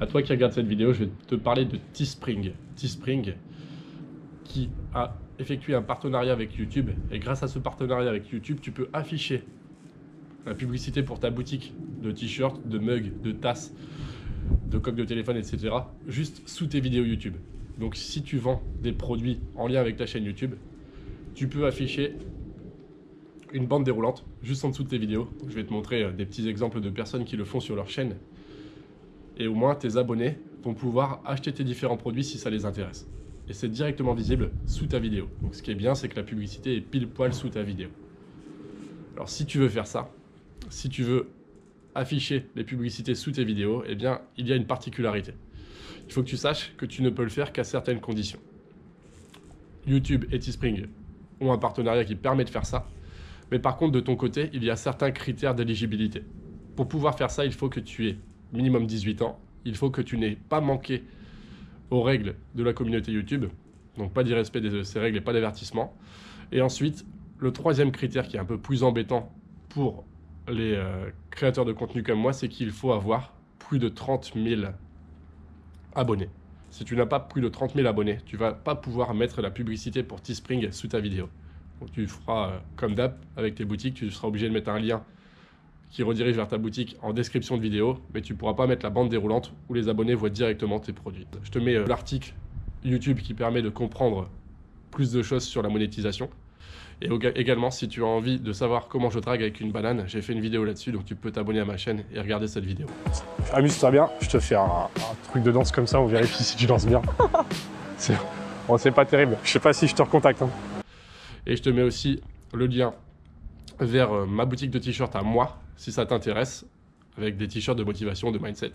À toi qui regarde cette vidéo, je vais te parler de Teespring. Teespring qui a effectué un partenariat avec YouTube. Et grâce à ce partenariat avec YouTube, tu peux afficher la publicité pour ta boutique de t-shirts, de mugs, de tasses, de coques de téléphone, etc. juste sous tes vidéos YouTube. Donc si tu vends des produits en lien avec ta chaîne YouTube, tu peux afficher une bande déroulante juste en dessous de tes vidéos. Je vais te montrer euh, des petits exemples de personnes qui le font sur leur chaîne. Et au moins tes abonnés vont pouvoir acheter tes différents produits si ça les intéresse. Et c'est directement visible sous ta vidéo. Donc ce qui est bien, c'est que la publicité est pile poil sous ta vidéo. Alors si tu veux faire ça, si tu veux afficher les publicités sous tes vidéos, eh bien, il y a une particularité. Il faut que tu saches que tu ne peux le faire qu'à certaines conditions. YouTube et Teespring ont un partenariat qui permet de faire ça. Mais par contre, de ton côté, il y a certains critères d'éligibilité. Pour pouvoir faire ça, il faut que tu aies minimum 18 ans. Il faut que tu n'aies pas manqué aux règles de la communauté YouTube. Donc pas d'irrespect de ces règles et pas d'avertissement. Et ensuite, le troisième critère qui est un peu plus embêtant pour les euh, créateurs de contenu comme moi, c'est qu'il faut avoir plus de 30 000 abonnés. Si tu n'as pas plus de 30 000 abonnés, tu vas pas pouvoir mettre la publicité pour Teespring sous ta vidéo. Donc tu feras euh, comme d'hab avec tes boutiques, tu seras obligé de mettre un lien qui redirige vers ta boutique en description de vidéo, mais tu ne pourras pas mettre la bande déroulante où les abonnés voient directement tes produits. Je te mets euh, l'article YouTube qui permet de comprendre plus de choses sur la monétisation. Et également, si tu as envie de savoir comment je drague avec une banane, j'ai fait une vidéo là-dessus, donc tu peux t'abonner à ma chaîne et regarder cette vidéo. Amuse-toi bien, je te fais un, truc de danse comme ça, on vérifie si tu danses bien. c'est pas terrible, je sais pas si je te recontacte. Hein. Et je te mets aussi le lien vers euh, ma boutique de t-shirts à moi, si ça t'intéresse, avec des t-shirts de motivation, de mindset.